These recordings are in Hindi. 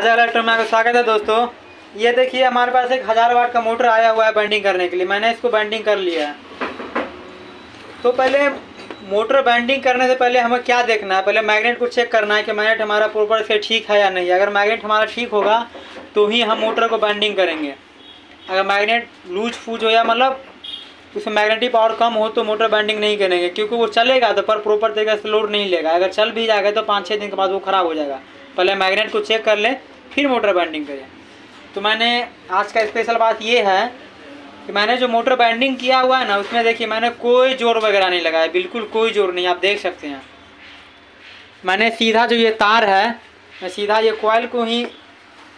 राजा इलेक्ट्रो में आपका स्वागत है दोस्तों। ये देखिए, हमारे पास एक हज़ार वाट का मोटर आया हुआ है बैंडिंग करने के लिए। मैंने इसको बैंडिंग कर लिया है। तो पहले मोटर बैंडिंग करने से पहले हमें क्या देखना है? पहले मैग्नेट को चेक करना है कि मैग्नेट हमारा प्रॉपर से ठीक है या नहीं। अगर मैग्नेट हमारा ठीक होगा तो ही हम मोटर को बैंडिंग करेंगे। अगर मैग्नेट लूज फूज हो या मतलब उसमें मैग्नेटिक पावर कम हो तो मोटर बैंडिंग नहीं करेंगे, क्योंकि वो चलेगा तो पर प्रॉपर तरीके से लोड नहीं लेगा। अगर चल भी जाएगा तो पाँच छः दिन के बाद वो ख़राब हो जाएगा। पहले मैग्नेट को चेक कर लें। फिर मोटर बाइंडिंग करें तो मैंने आज का स्पेशल बात ये है कि मैंने जो मोटर बाइंडिंग किया हुआ है ना, उसमें देखिए मैंने कोई ज़ोर वगैरह नहीं लगाया, बिल्कुल कोई ज़ोर नहीं, आप देख सकते हैं। मैंने सीधा जो ये तार है, मैं सीधा ये कोयल को ही,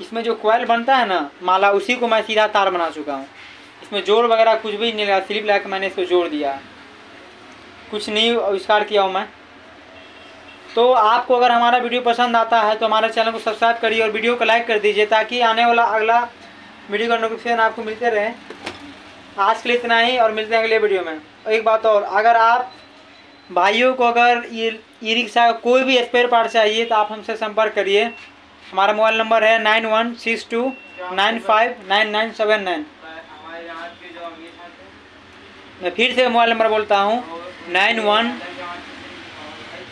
इसमें जो कोयल बनता है ना, माला, उसी को मैं सीधा तार बना चुका हूँ। इसमें ज़ोर वगैरह कुछ भी नहीं लगा स्लिप लगा मैंने इसको जोड़ दिया। कुछ नहीं, आविष्कार किया हूँ मैं। तो आपको अगर हमारा वीडियो पसंद आता है तो हमारे चैनल को सब्सक्राइब करिए और वीडियो को लाइक कर दीजिए, ताकि आने वाला अगला वीडियो का नोटिफिकेशन आपको मिलते रहे। आज के लिए इतना ही, और मिलते हैं अगले वीडियो में। एक बात और, अगर आप भाइयों को अगर ये ई रिक्शा का कोई भी स्पेयर पार्ट चाहिए तो आप हमसे संपर्क करिए। हमारा मोबाइल नंबर है nine one six two nine five nine nine seven nine. मैं फिर से मोबाइल नंबर बोलता हूँ, nine one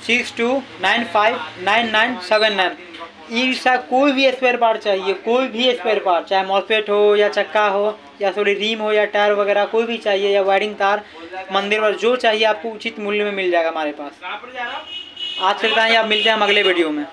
six two nine five nine nine seven nine. E rickshaw कोई भी स्पेयर पार्ट चाहिए, कोई भी स्पेयर पार्ट चाहे मॉसपेट हो या चक्का हो, या सॉरी रीम हो या टायर वगैरह कोई भी चाहिए, या वायरिंग तार, मंदिर पर जो चाहिए, आपको उचित मूल्य में मिल जाएगा हमारे पास। आज चलता है, आप मिलते हैं हम अगले वीडियो में।